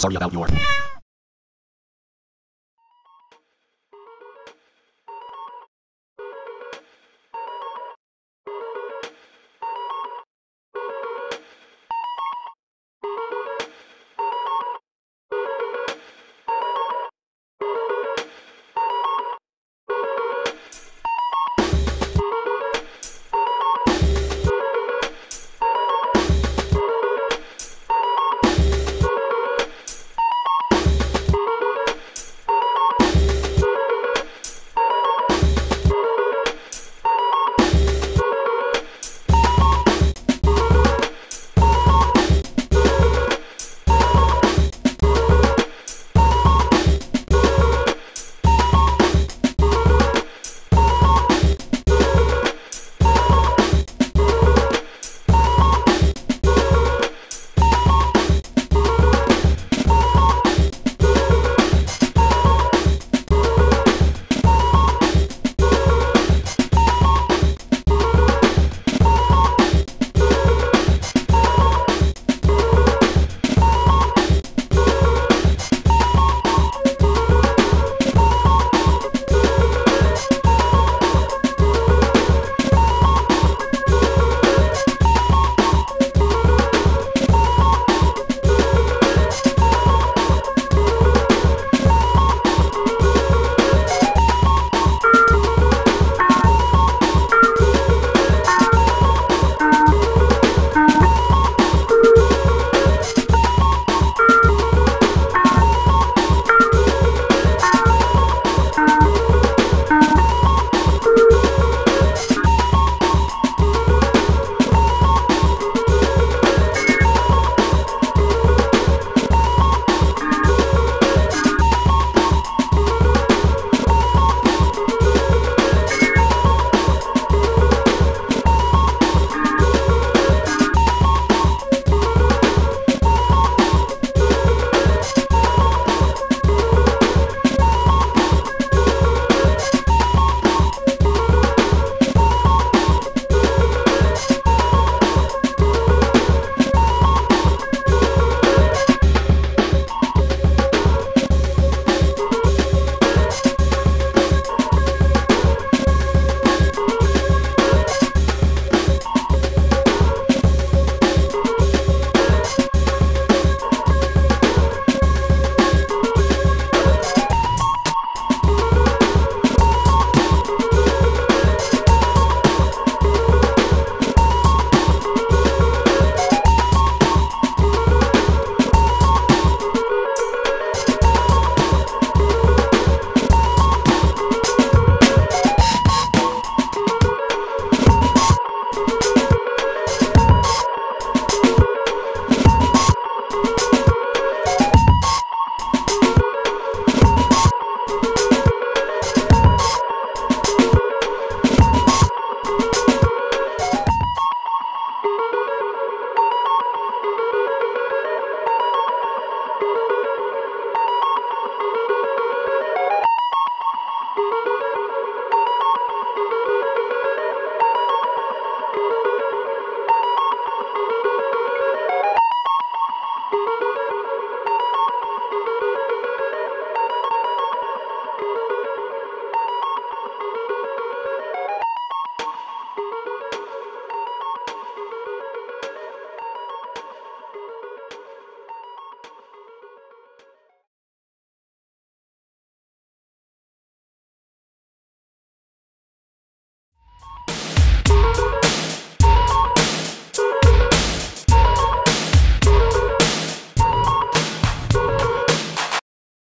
Sorry about your...